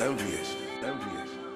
envious, envious.